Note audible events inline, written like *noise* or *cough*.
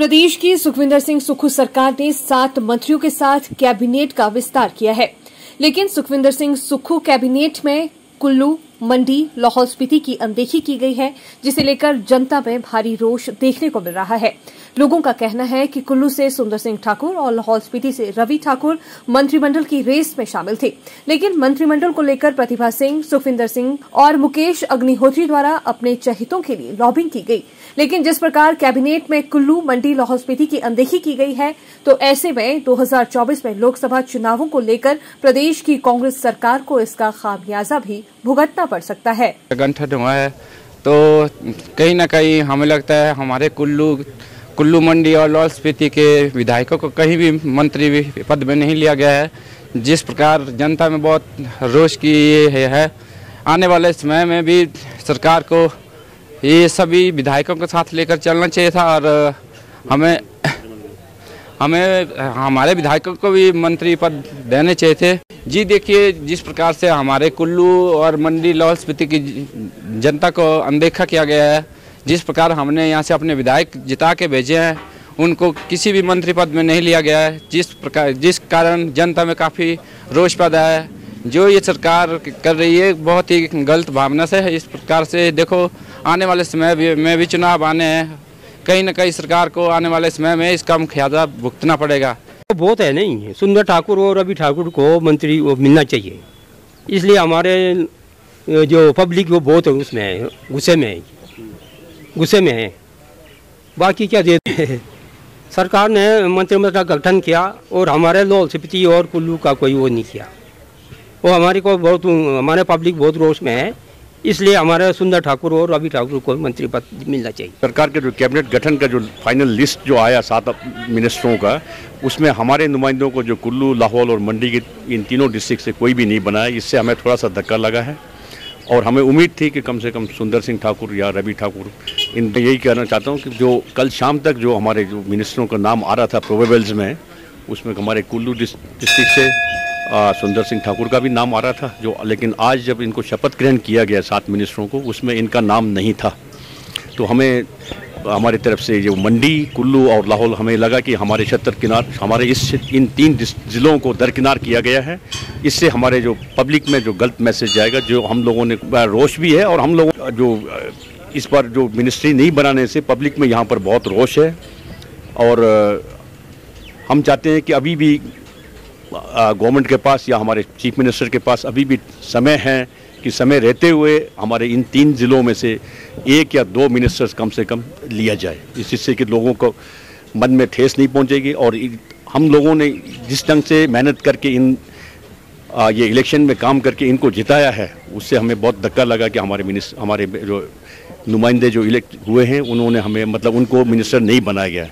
प्रदेश की सुखविंदर सिंह सुक्खू सरकार ने सात मंत्रियों के साथ कैबिनेट का विस्तार किया है। लेकिन सुखविंदर सिंह सुक्खू कैबिनेट में कुल्लू मंडी लाहौल स्पीति की अनदेखी की गई है, जिसे लेकर जनता में भारी रोष देखने को मिल रहा है। लोगों का कहना है कि कुल्लू से सुंदर सिंह ठाकुर और लाहौल स्पीति से रवि ठाकुर मंत्रिमंडल की रेस में शामिल थे। लेकिन मंत्रिमंडल को लेकर प्रतिभा सिंह, सुखविंदर सिंह और मुकेश अग्निहोत्री द्वारा अपने चहितों के लिए लॉबिंग की गई। लेकिन जिस प्रकार कैबिनेट में कुल्लू, मंडी, लाहौल स्पीति की अनदेखी की गई है तो ऐसे में 2024 में लोकसभा चुनावों को लेकर प्रदेश की कांग्रेस सरकार को इसका खामियाजा भी भुगतना पड़ सकता है। गंठन हुआ है। तो कहीं ना कहीं हमें लगता है हमारे कुल्लू कुल्लू मंडी और लाहौल स्पीति के विधायकों को कहीं भी मंत्री पद में नहीं लिया गया है। जिस प्रकार जनता में बहुत रोष की ये है। आने वाले समय में भी सरकार को ये सभी विधायकों के साथ लेकर चलना चाहिए था और हमें हमें, हमारे विधायकों को भी मंत्री पद देने चाहिए थे। जी देखिए, जिस प्रकार से हमारे कुल्लू और मंडी लाहौल स्पीति की जनता को अनदेखा किया गया है, जिस प्रकार हमने यहाँ से अपने विधायक जिता के भेजे हैं, उनको किसी भी मंत्री पद में नहीं लिया गया है। जिस प्रकार, जिस कारण जनता में काफ़ी रोष पैदा है। जो ये सरकार कर रही है, बहुत ही गलत भावना से है। इस प्रकार से देखो, आने वाले समय में भी चुनाव आने हैं। कहीं ना कहीं सरकार को आने वाले समय में इसका मुख्याजा भुगतना पड़ेगा। तो बहुत है नहीं, सुंदर ठाकुर और रवि ठाकुर को मंत्री वो मिलना चाहिए। इसलिए हमारे जो पब्लिक वो बहुत है, उसमें है, गुस्से में है। गुस्से में है। बाकी क्या देते हैं *laughs* सरकार ने मंत्रिमंडल का गठन किया और हमारे लाहौल स्पीति और कुल्लू का कोई वो नहीं किया। वो हमारे को बहुत, हमारे पब्लिक बहुत रोष में है। इसलिए हमारे सुंदर ठाकुर और रवि ठाकुर को मंत्री पद मिलना चाहिए। सरकार के जो कैबिनेट गठन का जो फाइनल लिस्ट जो आया सात मिनिस्टरों का, उसमें हमारे नुमाइंदों को जो कुल्लू, लाहौल और मंडी के इन तीनों डिस्ट्रिक्ट से कोई भी नहीं बनाया इससे हमें थोड़ा सा धक्का लगा है। और हमें उम्मीद थी कि कम से कम सुंदर सिंह ठाकुर या रवि ठाकुर, इन यही कहना चाहता हूँ कि जो कल शाम तक जो हमारे जो मिनिस्टरों का नाम आ रहा था प्रोवेबल्स में, उसमें हमारे कुल्लू डिस्ट्रिक्ट से सुंदर सिंह ठाकुर का भी नाम आ रहा था, जो, लेकिन आज जब इनको शपथ ग्रहण किया गया सात मिनिस्टरों को, उसमें इनका नाम नहीं था। तो हमें, हमारी तरफ़ से जो मंडी, कुल्लू और लाहौल, हमें लगा कि हमारे छत्तर किनार, हमारे इस, इन तीन ज़िलों को दरकिनार किया गया है, इससे हमारे जो पब्लिक में जो गलत मैसेज जाएगा, जो हम लोगों ने रोष भी है, और हम लोगों, जो इस पर जो मिनिस्ट्री नहीं बनाने से पब्लिक में यहाँ पर बहुत रोष है, और हम चाहते हैं कि अभी भी गवर्नमेंट के पास या हमारे चीफ मिनिस्टर के पास अभी भी समय है कि समय रहते हुए हमारे इन तीन ज़िलों में से एक या दो मिनिस्टर्स कम से कम लिया जाए। जिससे कि लोगों को मन में ठेस नहीं पहुंचेगी और हम लोगों ने जिस ढंग से मेहनत करके इन आ, ये इलेक्शन में काम करके इनको जिताया है उससे हमें बहुत धक्का लगा कि हमारे मिनिस्टर हमारे जो नुमाइंदे जो इलेक्ट हुए हैं उन्होंने हमें मतलब उनको मिनिस्टर नहीं बनाया गया।